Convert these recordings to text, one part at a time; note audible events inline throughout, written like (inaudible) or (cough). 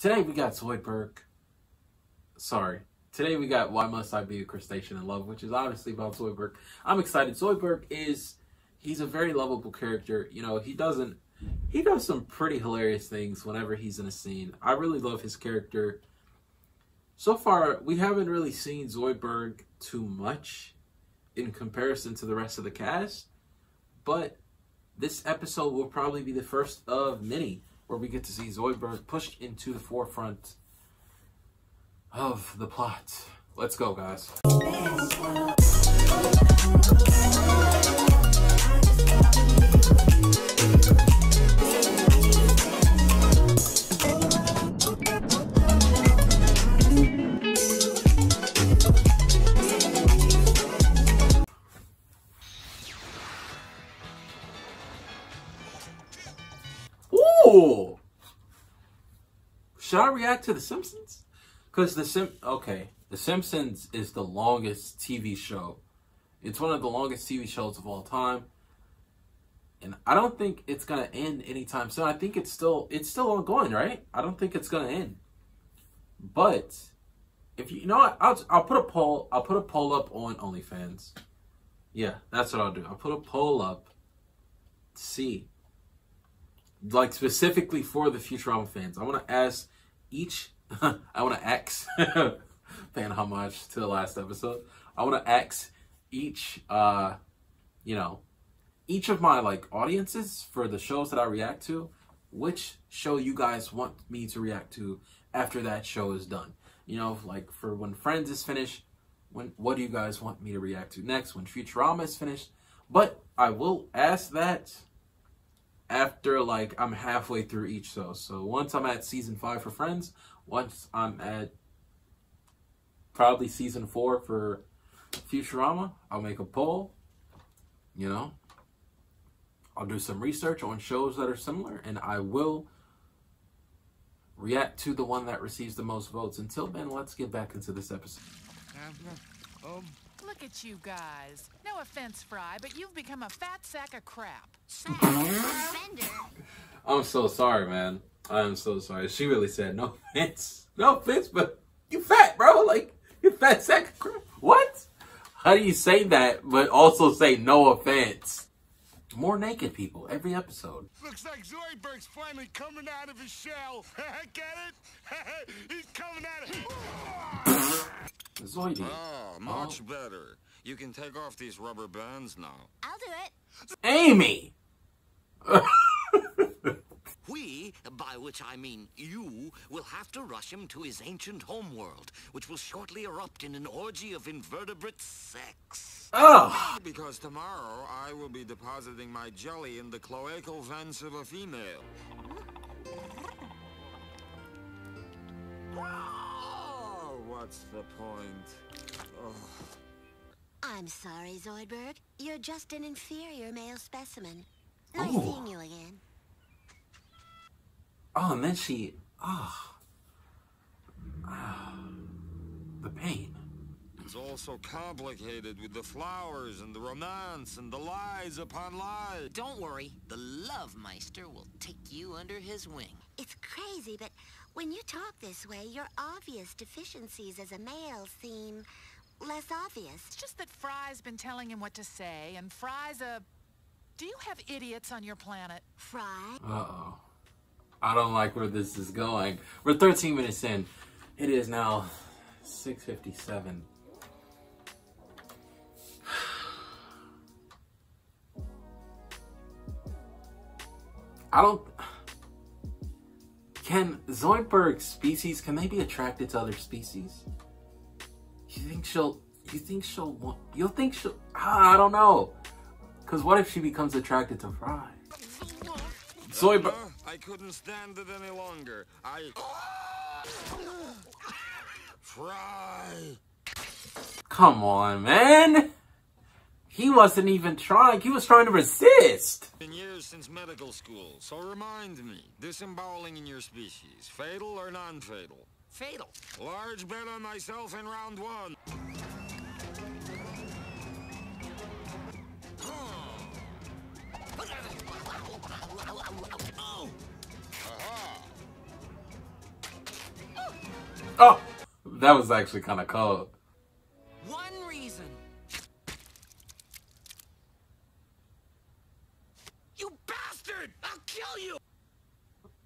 Today we got Zoidberg. Sorry. Today we got Why Must I Be a Crustacean in Love, which is obviously about Zoidberg. I'm excited. Zoidberg is he's a very lovable character. You know, he doesn't he does some pretty hilarious things whenever he's in a scene. I really love his character. So far, we haven't really seen Zoidberg too much in comparison to the rest of the cast, but this episode will probably be the first of many where we get to see Zoidberg pushed into the forefront of the plot. Let's go, guys. Should I react to The Simpsons? Because The Sim... Okay. The Simpsons is the longest TV show. It's one of the longest TV shows of all time. And I don't think it's to end anytime soon. I think it's still it's still ongoing, right? I don't think it's to end. But if you, you know what, I'll I'll put a poll. I'll put a poll up on OnlyFans. Yeah, that's what I'll do. I'll put a poll up. See like specifically for the Futurama fans. I want to ask each. (laughs) I want to ask (laughs) paying homage to the last episode. I want to X each, uh, you know, each of my like audiences for the shows that I react to, which show you guys want me to react to after that show is done. You know, like for when Friends is finished, when what do you guys want me to react to next? When Futurama is finished, but I will ask that after like I'm halfway through each show. So once I'm at season five for Friends, once I'm at probably season four for Futurama, I'll make a poll. You know, I'll do some research on shows that are similar, and I will react to the one that receives the most votes. Until then, let's get back into this episode. Um, Look at you guys. No offense, Fry, but you've become a fat sack of crap. Bender. (laughs) I'm so sorry, man. I'm so sorry. She really said no offense. No offense, but you fat, bro. Like, you fat sack of crap. What? How do you say that, but also say no offense? More naked people every episode. looks like Zoidberg's finally coming out of his shell. (laughs) Get it? (laughs) He's coming out of... Zoidy. Ah, much better. You can take off these rubber bands now. I'll do it. Amy! (laughs) We, by which I mean you, will have to rush him to his ancient homeworld, which will shortly erupt in an orgy of invertebrate sex. Oh! Because tomorrow I will be depositing my jelly in the cloacal vents of a female. (laughs) Oh, what's the point? Oh. I'm sorry, Zoidberg. You're just an inferior male specimen. Nice Ooh. seeing you again. Oh, and then she. Oh. Ah. The pain. It's all so complicated with the flowers and the romance and the lies upon lies. Don't worry, the Love Meister will take you under his wing. It's crazy, but when you talk this way, your obvious deficiencies as a male seem less obvious. It's just that Fry's been telling him what to say, and Fry's a... Do you have idiots on your planet? Fry? Uh oh. I don't like where this is going. We're 13 minutes in. It is now 6:57. I don't. Can Zoidberg species can they be attracted to other species? You think she'll? You think she'll? want- You think she'll? Ah, I don't know. Cause what if she becomes attracted to Fry? Zoidberg. I couldn't stand it any longer. I. Fry! Come on, man. He wasn't even trying. He was trying to resist. Been years since medical school, so remind me, disemboweling in your species, fatal or non-fatal? Fatal. Large bet on myself in round one. Oh, that was actually kind of cold.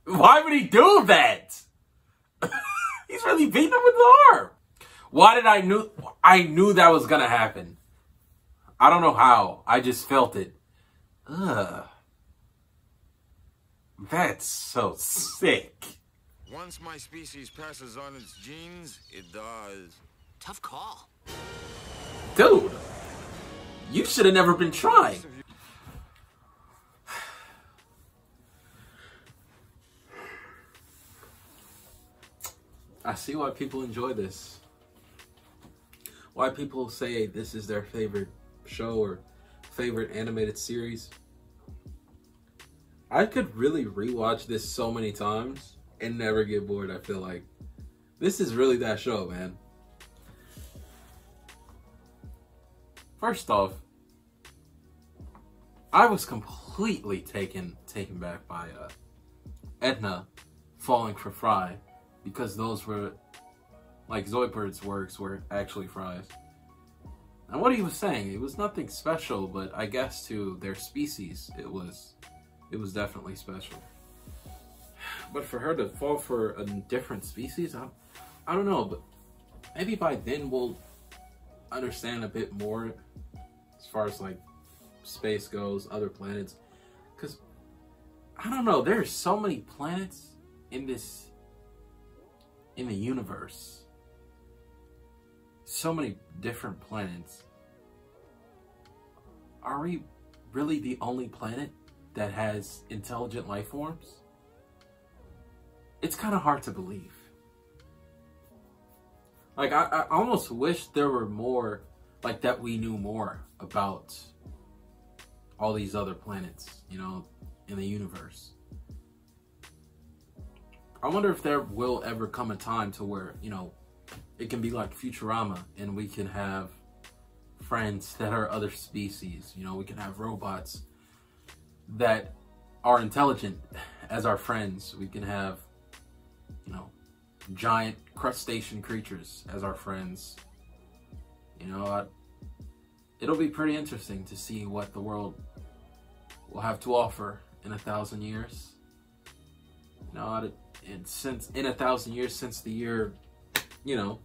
Why would he do that? (laughs) He's really beating him with the arm. Why did I knew I knew that was gonna happen? I don't know how. I just felt it. Ugh. That's so sick. Once my species passes on its genes, it dies. Tough call. Dude, you should have never been trying. I see why people enjoy this. Why people say this is their favorite show or favorite animated series. I could really rewatch this so many times and never get bored, I feel like. This is really that show, man. First off, I was completely taken taken back by uh, Edna falling for Fry because those were like Zoidberg's works were actually Fry's. And what he was saying, it was nothing special, but I guess to their species, it was it was definitely special. But for her to fall for a different species, I, I don't know, but maybe by then we'll understand a bit more as far as like space goes, other planets. Because I don't know, there's so many planets in this in the universe. So many different planets. Are we really the only planet that has intelligent life forms? It's kind of hard to believe. Like, I, I almost wish there were more, like, that we knew more about all these other planets, you know, in the universe. I wonder if there will ever come a time to where, you know, it can be like Futurama and we can have friends that are other species. You know, we can have robots that are intelligent as our friends. We can have, you know, giant crustacean creatures as our friends. You know, I, it'll be pretty interesting to see what the world will have to offer in a thousand years. You know, I, and since in a thousand years since the year, you know,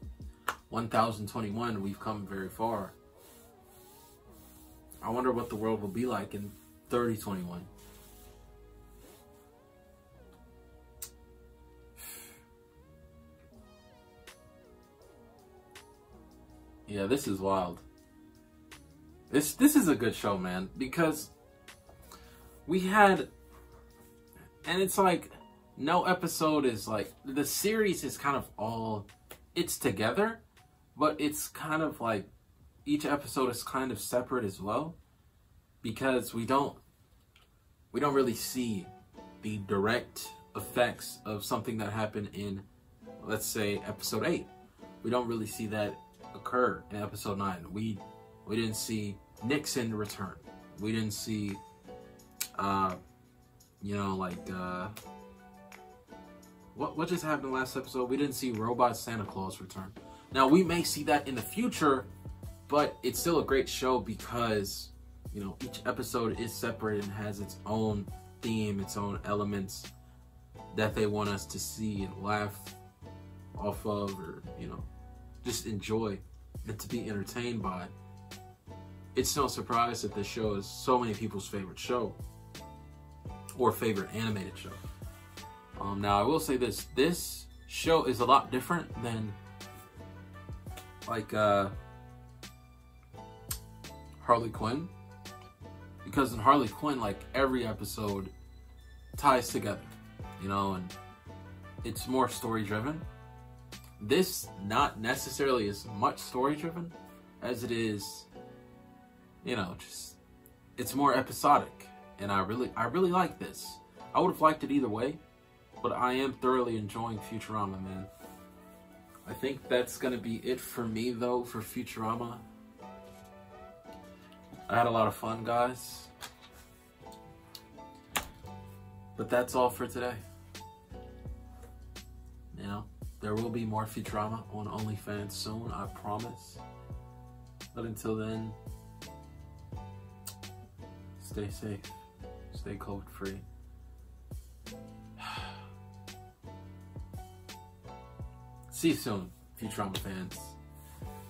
1021, we've come very far. I wonder what the world will be like in 3021. Yeah, this is wild. This this is a good show, man, because we had and it's like no episode is like the series is kind of all it's together, but it's kind of like each episode is kind of separate as well because we don't we don't really see the direct effects of something that happened in let's say episode 8 we don't really see that occur in episode 9 we we didn't see nixon return. We didn't see uh you know like uh what what just happened last episode? We didn't see robot santa claus return. Now we may see that in the future but it's still a great show because you know each episode is separate and has its own theme its own elements that they want us to see and laugh off of or you know just enjoy and to be entertained by. It's no surprise that this show is so many people's favorite show or favorite animated show um, now i will say this this show is a lot different than like uh Harley Quinn. Because in Harley Quinn, like every episode ties together, you know, and it's more story driven. This not necessarily as much story driven as it is, you know, just it's more episodic. And I really I really like this. I would have liked it either way, but I am thoroughly enjoying Futurama, man. I think that's gonna be it for me though for Futurama. I had a lot of fun, guys. But that's all for today. You know, there will be more Futurama on OnlyFans soon, I promise. But until then, stay safe, stay COVID free. See you soon, Futurama fans.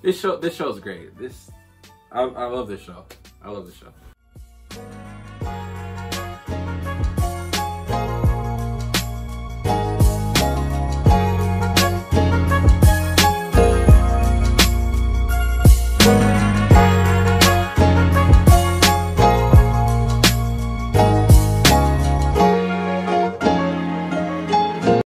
This show, this show is great. This, I, I love this show. I love this show.